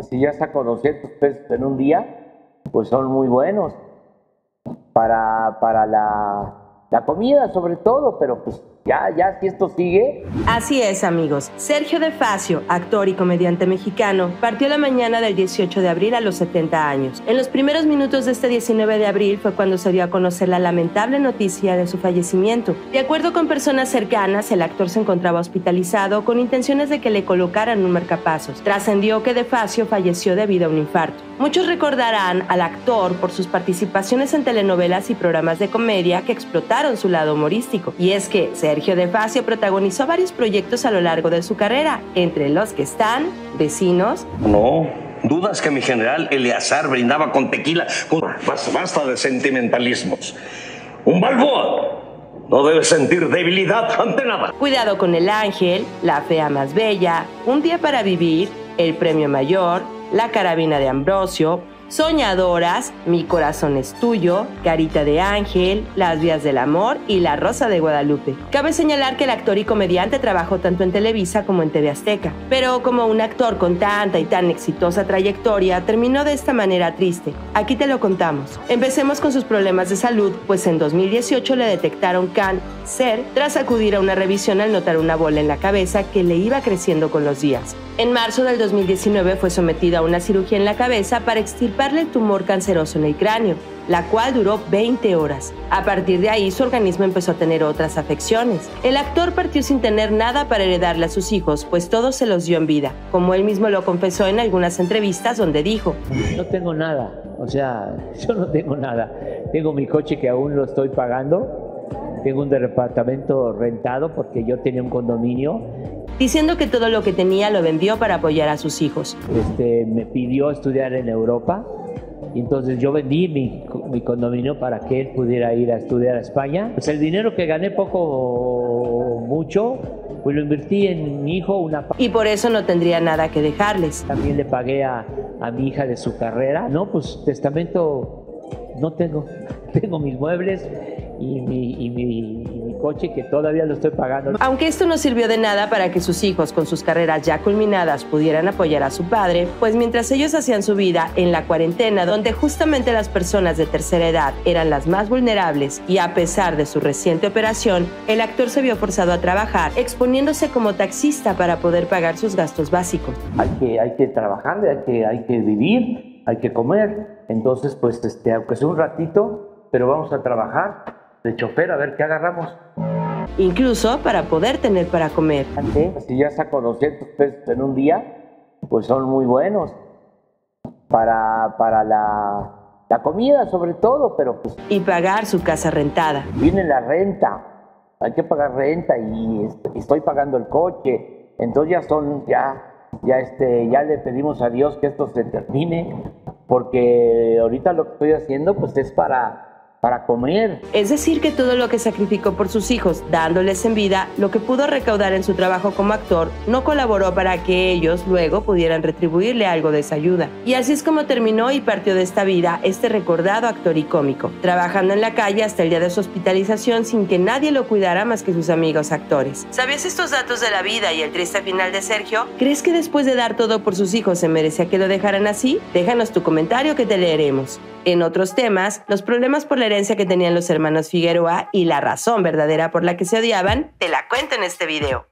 Si ya saco 200 pesos en un día, pues son muy buenos para, para la, la comida sobre todo, pero pues ya, ya, si esto sigue. Así es, amigos. Sergio De Facio, actor y comediante mexicano, partió la mañana del 18 de abril a los 70 años. En los primeros minutos de este 19 de abril fue cuando se dio a conocer la lamentable noticia de su fallecimiento. De acuerdo con personas cercanas, el actor se encontraba hospitalizado con intenciones de que le colocaran un marcapasos. Trascendió que De Facio falleció debido a un infarto. Muchos recordarán al actor por sus participaciones en telenovelas y programas de comedia que explotaron su lado humorístico. Y es que se Sergio De Facio protagonizó varios proyectos a lo largo de su carrera, entre los que están Vecinos. No. ¿Dudas que mi general Eleazar brindaba con tequila? Basta, de sentimentalismos. Un balboa no debe sentir debilidad ante nada. Cuidado con el ángel, la fea más bella, un día para vivir, el premio mayor, la carabina de Ambrosio, Soñadoras, Mi corazón es tuyo, Carita de Ángel, Las vías del amor y La Rosa de Guadalupe. Cabe señalar que el actor y comediante trabajó tanto en Televisa como en TV Azteca, pero como un actor con tanta y tan exitosa trayectoria terminó de esta manera triste. Aquí te lo contamos. Empecemos con sus problemas de salud, pues en 2018 le detectaron cáncer tras acudir a una revisión al notar una bola en la cabeza que le iba creciendo con los días. En marzo del 2019 fue sometida a una cirugía en la cabeza para extirparle el tumor canceroso en el cráneo, la cual duró 20 horas. A partir de ahí su organismo empezó a tener otras afecciones. El actor partió sin tener nada para heredarle a sus hijos, pues todos se los dio en vida, como él mismo lo confesó en algunas entrevistas donde dijo, No tengo nada, o sea, yo no tengo nada. Tengo mi coche que aún lo estoy pagando, tengo un departamento rentado porque yo tenía un condominio diciendo que todo lo que tenía lo vendió para apoyar a sus hijos. Este, me pidió estudiar en Europa, entonces yo vendí mi, mi, condominio para que él pudiera ir a estudiar a España. Pues el dinero que gané poco mucho, pues lo invertí en mi hijo una Y por eso no tendría nada que dejarles. También le pagué a, a mi hija de su carrera. No, pues testamento no tengo. Tengo mis muebles y mi, y mi coche que todavía lo estoy pagando. Aunque esto no sirvió de nada para que sus hijos con sus carreras ya culminadas pudieran apoyar a su padre, pues mientras ellos hacían su vida en la cuarentena, donde justamente las personas de tercera edad eran las más vulnerables y a pesar de su reciente operación, el actor se vio forzado a trabajar exponiéndose como taxista para poder pagar sus gastos básicos. Hay que, hay que trabajar, hay que, hay que vivir, hay que comer. Entonces, pues, este, aunque sea un ratito, pero vamos a trabajar de chofer a ver qué agarramos. Incluso para poder tener para comer. Si ya saco 200 pesos en un día, pues son muy buenos para, para la, la comida sobre todo, pero pues... Y pagar su casa rentada. Viene la renta, hay que pagar renta y estoy pagando el coche, entonces ya son, ya, ya, este, ya le pedimos a Dios que esto se termine, porque ahorita lo que estoy haciendo pues es para para comer. Es decir, que todo lo que sacrificó por sus hijos, dándoles en vida, lo que pudo recaudar en su trabajo como actor, no colaboró para que ellos luego pudieran retribuirle algo de esa ayuda. Y así es como terminó y partió de esta vida este recordado actor y cómico, trabajando en la calle hasta el día de su hospitalización sin que nadie lo cuidara más que sus amigos actores. ¿Sabías estos datos de la vida y el triste final de Sergio? ¿Crees que después de dar todo por sus hijos se merecía que lo dejaran así? Déjanos tu comentario que te leeremos. En otros temas, los problemas por la herencia que tenían los hermanos Figueroa y la razón verdadera por la que se odiaban, te la cuento en este video.